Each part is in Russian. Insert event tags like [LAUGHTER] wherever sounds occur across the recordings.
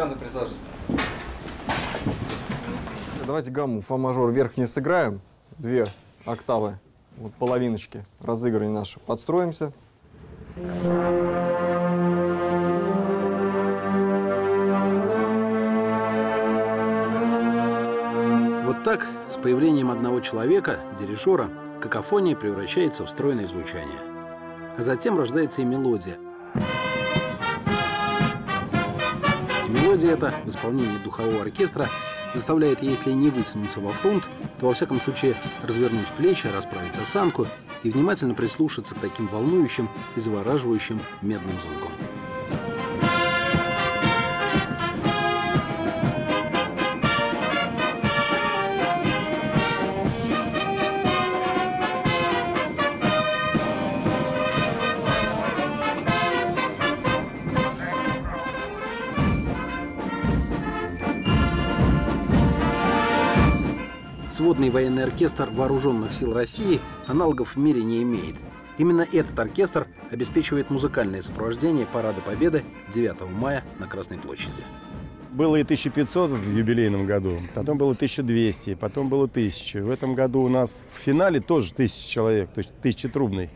музыканты присаживаться. Давайте гамму фа-мажор вверх-вниз сыграем. Две октавы, вот половиночки разыгрывания наши. Подстроимся. Вот так, с появлением одного человека, дирижера, какофония превращается в стройное звучание. А затем рождается и мелодия. Мелодия эта в исполнении духового оркестра заставляет, если не вытянуться во фронт, то во всяком случае развернуть плечи, расправить осанку и внимательно прислушаться к таким волнующим и завораживающим медным звукам. Сводный военный оркестр Вооруженных сил России аналогов в мире не имеет. Именно этот оркестр обеспечивает музыкальное сопровождение Парада Победы 9 мая на Красной площади. Было и 1500 в юбилейном году, потом было 1200, потом было 1000. В этом году у нас в финале тоже 1000 человек, то есть 1000 трубный.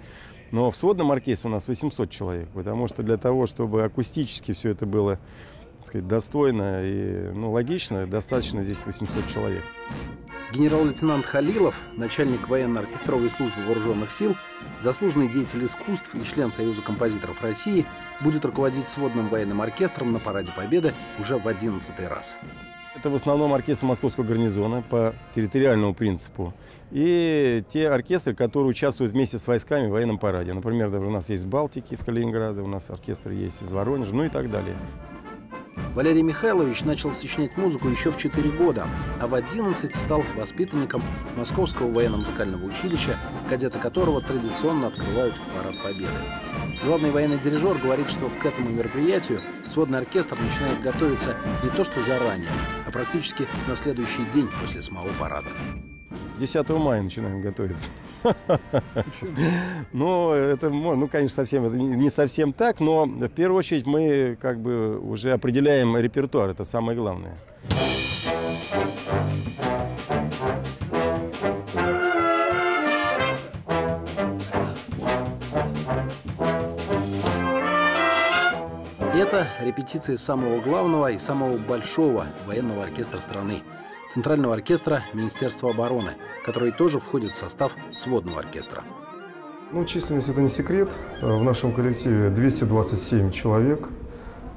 Но в сводном оркестре у нас 800 человек, потому что для того, чтобы акустически все это было так сказать, достойно и ну, логично, достаточно здесь 800 человек. Генерал-лейтенант Халилов, начальник военно-оркестровой службы вооруженных сил, заслуженный деятель искусств и член Союза композиторов России, будет руководить сводным военным оркестром на Параде Победы уже в 11 раз. Это в основном оркестр московского гарнизона по территориальному принципу. И те оркестры, которые участвуют вместе с войсками в военном параде. Например, даже у нас есть Балтики из Калининграда, у нас оркестр есть из Воронежа, ну и так далее. Валерий Михайлович начал сочинять музыку еще в 4 года, а в 11 стал воспитанником Московского военно-музыкального училища, кадеты которого традиционно открывают Парад Победы. Главный военный дирижер говорит, что к этому мероприятию сводный оркестр начинает готовиться не то что заранее, а практически на следующий день после самого парада. 10 мая начинаем готовиться. [LAUGHS] Ну, это, ну, конечно, совсем, это не совсем так, но в первую очередь мы как бы уже определяем репертуар, это самое главное. Это репетиции самого главного и самого большого военного оркестра страны – Центрального оркестра Министерства обороны, который тоже входит в состав сводного оркестра. Ну, численность это не секрет. Э, в нашем коллективе 227 человек.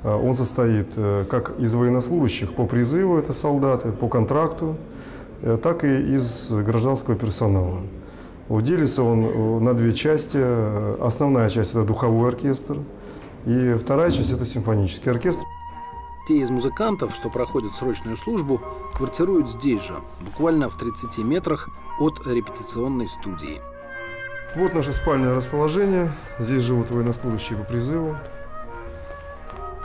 Э, он состоит э, как из военнослужащих по призыву, это солдаты, по контракту, так и из гражданского персонала. Делится он на две части. Основная часть – это духовой оркестр, и вторая часть – это симфонический оркестр. Те из музыкантов, что проходят срочную службу, квартируют здесь же, буквально в 30 метрах от репетиционной студии. Вот наше спальное расположение. Здесь живут военнослужащие по призыву.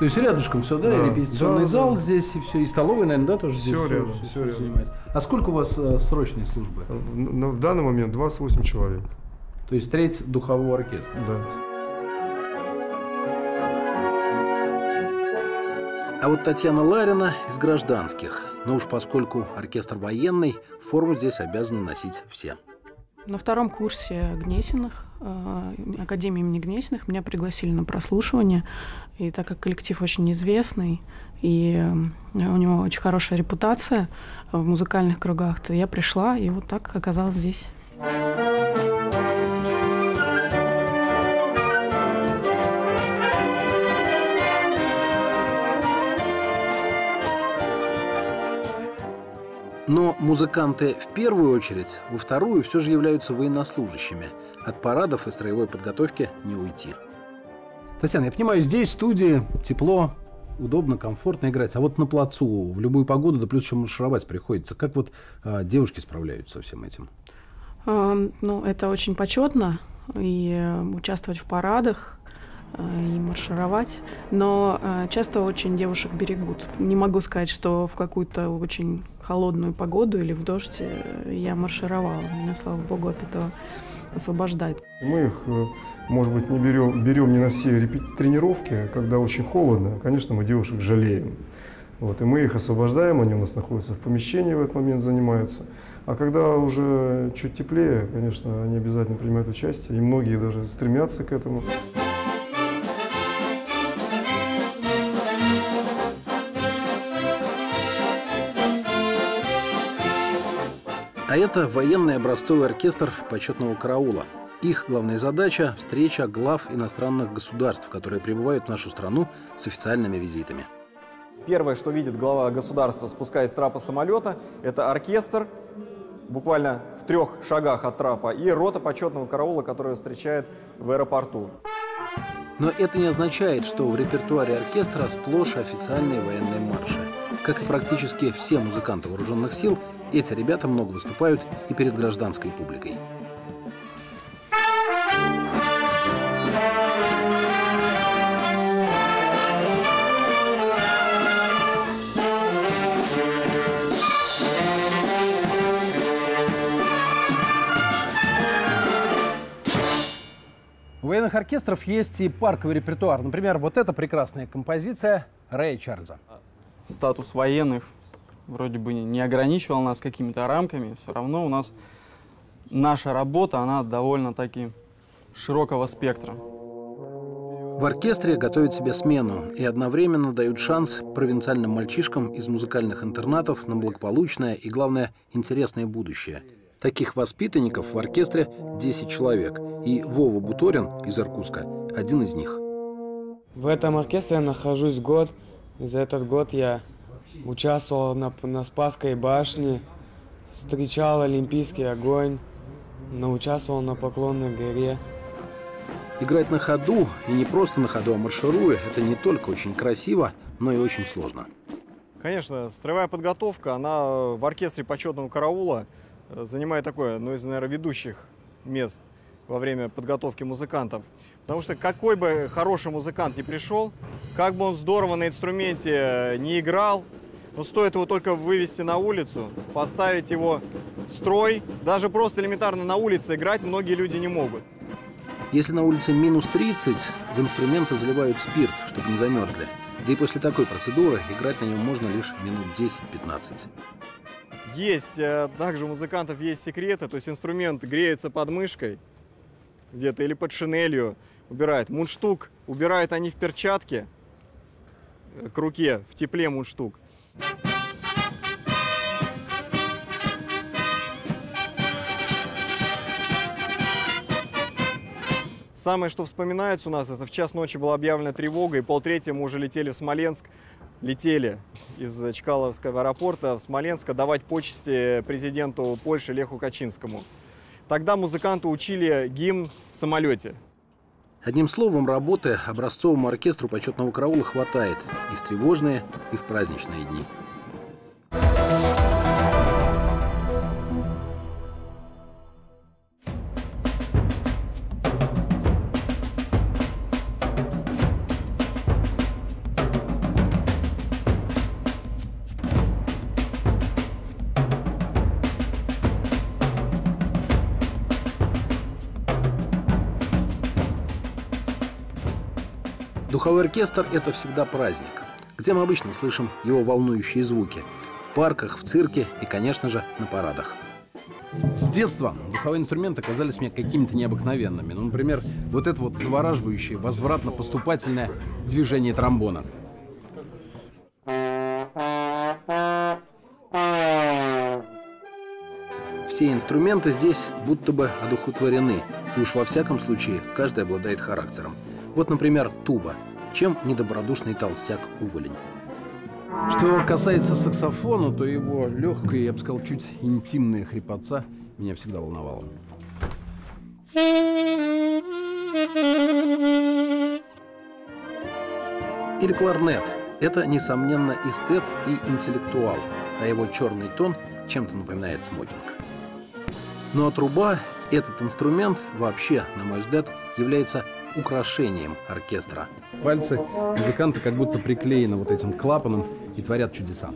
То есть рядышком все, да? да репетиционный да, зал да. здесь и все, и столовая, наверное, да, тоже все здесь? Рядом, все, все рядом. Занимает. А сколько у вас э, срочной службы? В, в данный момент 28 человек. То есть треть духового оркестра? Да. А вот Татьяна Ларина из гражданских. Но уж поскольку оркестр военный, форму здесь обязаны носить все. На втором курсе Гнесиных, э, Академии имени Гнесиных, меня пригласили на прослушивание. И так как коллектив очень известный, и э, у него очень хорошая репутация в музыкальных кругах, то я пришла и вот так оказалась здесь. Но музыканты в первую очередь, во вторую все же являются военнослужащими. От парадов и строевой подготовки не уйти. Татьяна, я понимаю, здесь в студии тепло, удобно, комфортно играть. А вот на плацу в любую погоду, да плюс еще маршировать приходится. Как вот а, девушки справляются со всем этим? Ну, это очень почетно. И э, участвовать в парадах, и маршировать. Но э, часто очень девушек берегут. Не могу сказать, что в какую-то очень холодную погоду или в дождь э, я маршировала. Меня, слава богу, от этого освобождает. Мы их, может быть, не берем, берем не на все тренировки, когда очень холодно. Конечно, мы девушек жалеем. Вот, и мы их освобождаем, они у нас находятся в помещении в этот момент, занимаются. А когда уже чуть теплее, конечно, они обязательно принимают участие, и многие даже стремятся к этому. А это военный образцовый оркестр почетного караула. Их главная задача – встреча глав иностранных государств, которые прибывают в нашу страну с официальными визитами. Первое, что видит глава государства, спускаясь с трапа самолета, это оркестр, буквально в трех шагах от трапа, и рота почетного караула, которая встречает в аэропорту. Но это не означает, что в репертуаре оркестра сплошь официальные военные марши. Как и практически все музыканты вооруженных сил, эти ребята много выступают и перед гражданской публикой. У военных оркестров есть и парковый репертуар. Например, вот эта прекрасная композиция Рэя Чарльза. Статус военных вроде бы не ограничивал нас какими-то рамками, все равно у нас наша работа, она довольно-таки широкого спектра. В оркестре готовят себе смену и одновременно дают шанс провинциальным мальчишкам из музыкальных интернатов на благополучное и, главное, интересное будущее. Таких воспитанников в оркестре 10 человек, и Вова Буторин из Иркутска – один из них. В этом оркестре я нахожусь год. И за этот год я участвовал на, на Спасской башне, встречал Олимпийский огонь, но участвовал на Поклонной горе. Играть на ходу, и не просто на ходу, а маршируя – это не только очень красиво, но и очень сложно. Конечно, строевая подготовка, она в оркестре почетного караула э, занимает такое, одно из, наверное, ведущих мест во время подготовки музыкантов. Потому что какой бы хороший музыкант ни пришел, как бы он здорово на инструменте э, не играл, но стоит его только вывести на улицу, поставить его в строй, даже просто элементарно на улице играть многие люди не могут. Если на улице минус 30, в инструменты заливают спирт, чтобы не замерзли. Да и после такой процедуры играть на нем можно лишь минут 10-15. Есть, э, также у музыкантов есть секреты, то есть инструмент греется под мышкой где-то или под шинелью, убирает. Мундштук убирают они в перчатке э, к руке, в тепле мундштук. Самое, что вспоминается у нас, это в час ночи была объявлена тревога, и полтретьего мы уже летели в Смоленск, летели из Чкаловского аэропорта в Смоленск давать почести президенту Польши Леху Качинскому. Тогда музыканты учили гимн в самолете. Одним словом, работы образцовому оркестру почетного караула хватает и в тревожные, и в праздничные дни. Духовой оркестр – это всегда праздник, где мы обычно слышим его волнующие звуки – в парках, в цирке и, конечно же, на парадах. С детства духовые инструменты казались мне какими-то необыкновенными. Ну, например, вот это вот завораживающее возвратно-поступательное движение тромбона. Все инструменты здесь будто бы одухотворены, и уж во всяком случае каждый обладает характером. Вот, например, туба. Чем недобродушный толстяк уволень. Что касается саксофона, то его легкая, я бы сказал, чуть интимная хрипотца меня всегда волновала. Или кларнет. Это, несомненно, эстет и интеллектуал, а его черный тон чем-то напоминает смокинг. Ну а труба, этот инструмент вообще, на мой взгляд, является украшением оркестра. Пальцы музыканта как будто приклеены вот этим клапаном и творят чудеса.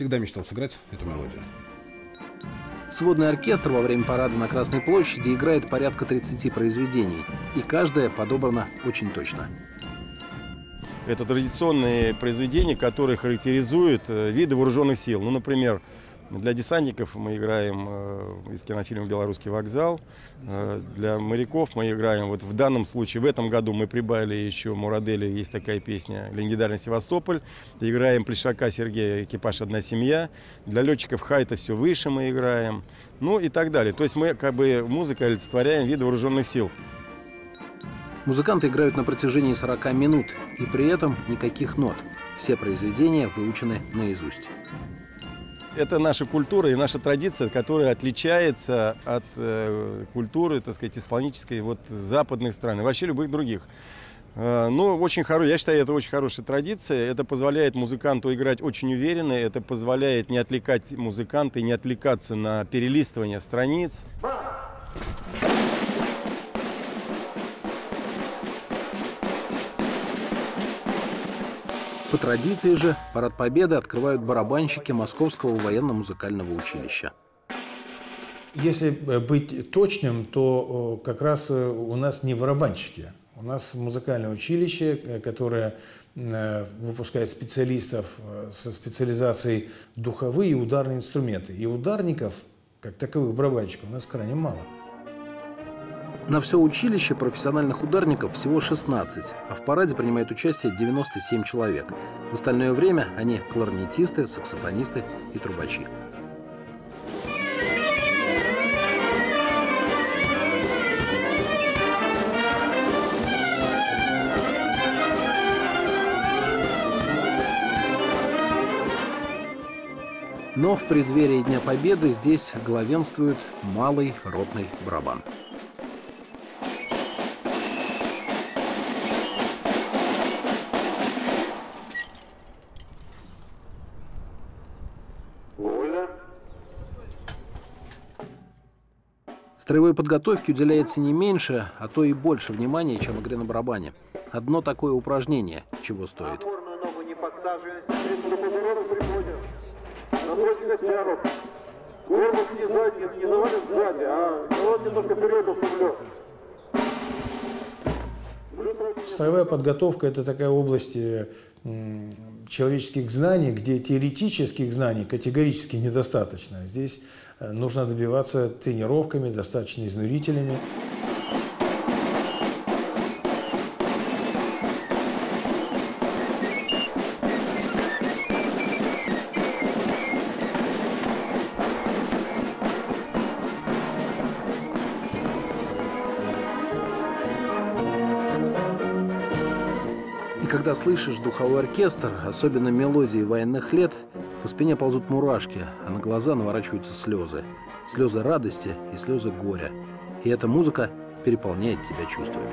всегда мечтал сыграть эту мелодию. Сводный оркестр во время парада на Красной площади играет порядка 30 произведений, и каждое подобрано очень точно. Это традиционные произведения, которые характеризуют э, виды вооруженных сил. Ну, например, для десантников мы играем э, из кинофильма «Белорусский вокзал». Э, для моряков мы играем, вот в данном случае, в этом году мы прибавили еще Мурадели, есть такая песня «Легендарный Севастополь». Играем Плешака Сергея «Экипаж. Одна семья». Для летчиков Хайта «Все выше» мы играем. Ну и так далее. То есть мы как бы музыкой олицетворяем виды вооруженных сил. Музыканты играют на протяжении 40 минут, и при этом никаких нот. Все произведения выучены наизусть. Это наша культура и наша традиция, которая отличается от э, культуры, так сказать, исполнительской вот западных стран и вообще любых других. Э, ну, очень хоро... я считаю, это очень хорошая традиция. Это позволяет музыканту играть очень уверенно, это позволяет не отвлекать музыканта и не отвлекаться на перелистывание страниц. По традиции же парад Победы открывают барабанщики Московского военно-музыкального училища. Если э, быть точным, то как раз э, у нас не барабанщики. У нас музыкальное училище, э, которое выпускает специалистов со специализацией духовые и ударные инструменты. И ударников, как таковых барабанщиков, у нас крайне мало. На все училище профессиональных ударников всего 16, а в параде принимает участие 97 человек. В остальное время они кларнетисты, саксофонисты и трубачи. Но в преддверии Дня Победы здесь главенствует малый ротный барабан. Строевой подготовке уделяется не меньше, а то и больше внимания, чем игре на барабане. Одно такое упражнение чего стоит. ногу не Корпус не сзади, не завален сзади, а вот немножко вперед устремлен. Строевая подготовка – это такая область э, человеческих знаний, где теоретических знаний категорически недостаточно. Здесь нужно добиваться тренировками, достаточно изнурительными. когда слышишь духовой оркестр, особенно мелодии военных лет, по спине ползут мурашки, а на глаза наворачиваются слезы. Слезы радости и слезы горя. И эта музыка переполняет тебя чувствами.